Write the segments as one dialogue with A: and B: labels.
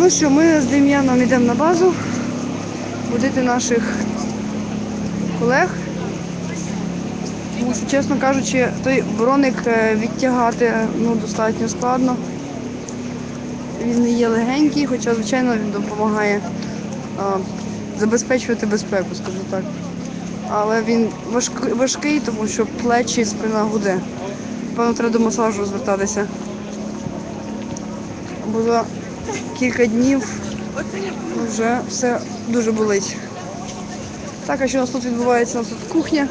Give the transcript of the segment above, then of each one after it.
A: Ну що, ми з Дем'яном йдемо на базу будити наших колег. Тому що, чесно кажучи, той броник е, відтягати ну, достатньо складно. Він не є легенький, хоча, звичайно, він допомагає а, забезпечувати безпеку, скажу так. Але він важк- важкий, тому що плечі спина гуде. Певно, треба до масажу звертатися. Бо за кілька днів вже все дуже болить. Так, а що у нас тут відбувається? У нас тут кухня.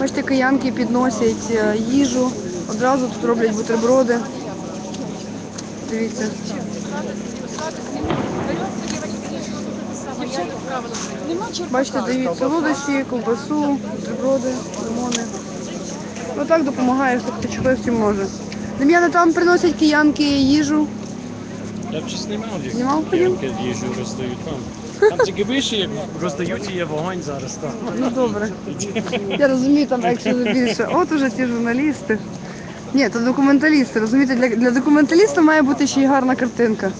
A: Бачите, киянки підносять е, їжу. Одразу тут роблять бутерброди. Дивіться. Бачите, дають солодощі, ковбасу, бутерброди, лимони. Ну так допомагає, хто хто хтось чим може. Дем'яна, там приносять киянки їжу.
B: Я б ще знімав їх.
A: Знімав потім?
B: Як їжу роздають вам. Там тільки вище, як роздають є вогонь зараз там.
A: Ну добре. Я розумію, там екшену більше. От уже ті журналісти. Ні, то документалісти. Розумієте, для, для документаліста має бути ще й гарна картинка.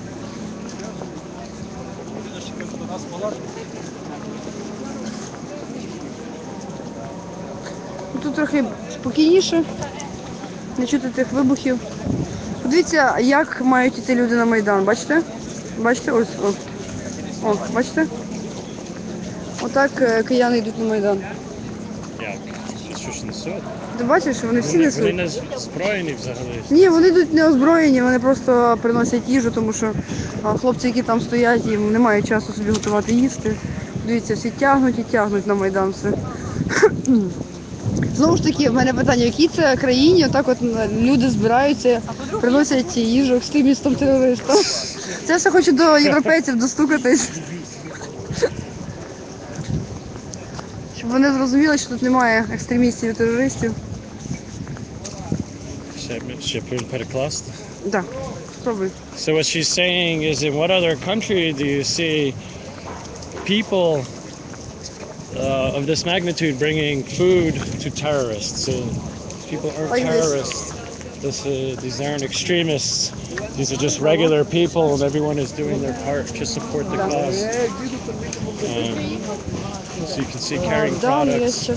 A: Тут трохи спокійніше, не чути тих вибухів. Подивіться, як мають іти люди на Майдан. Бачите? Бачите? Ось, о. О, бачите? Отак е, кияни йдуть на Майдан.
B: Як? Що ж несуть?
A: Ти бачиш, що вони всі
B: Вони, вони
A: несуть?
B: не зброєні взагалі.
A: Ні, вони йдуть не озброєні, вони просто приносять їжу, тому що а, хлопці, які там стоять, їм немає часу собі готувати їсти. Дивіться, всі тягнуть і тягнуть на Майдан все. Знову ж таки, в мене питання, в якій це країні отак от люди збираються, приносять їжу екстремістам терористам. Це я все хочу до європейців достукатись. Щоб вони зрозуміли, що тут немає екстремістів і терористів.
B: Ще, ще перекласти.
A: Так, спробуй.
B: So what she's saying is in what other country do you see people uh, of this magnitude bringing food to terrorists. So people aren't terrorists. This, uh, these aren't extremists. These are just regular people, and everyone is doing their part to support the cause. Um, so you can see carrying products.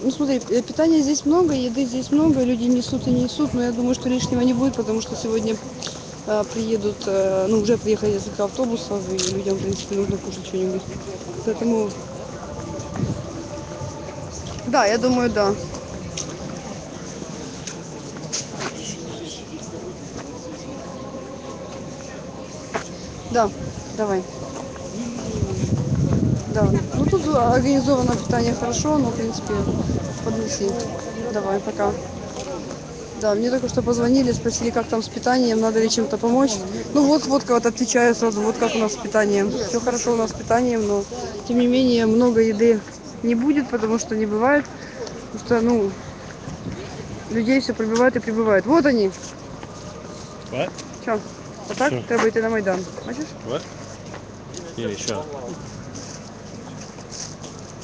A: Ну смотри, э, питания здесь много, еды здесь много, люди несут и несут, но я думаю, что лишнего не будет, потому что сегодня э, приедут, э, ну уже приехали несколько автобусов, и людям, в принципе, нужно кушать что-нибудь. Поэтому... Да, я думаю, да. Да, давай. Да, ну тут организовано питание хорошо, но в принципе поднеси. Давай, пока. Да, мне только что позвонили, спросили, как там с питанием, надо ли чем-то помочь. Ну вот, вот вот отвечаю сразу, вот как у нас с питанием. Все хорошо у нас с питанием, но тем не менее много еды не будет, потому что не бывает. Потому что, ну, людей все прибывает и прибывает. Вот они.
B: What?
A: Що? Отак
B: Що?
A: треба йти на Майдан. Бачиш?
B: What? Ні, що?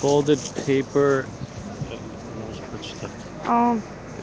B: folded paper.
A: Oh.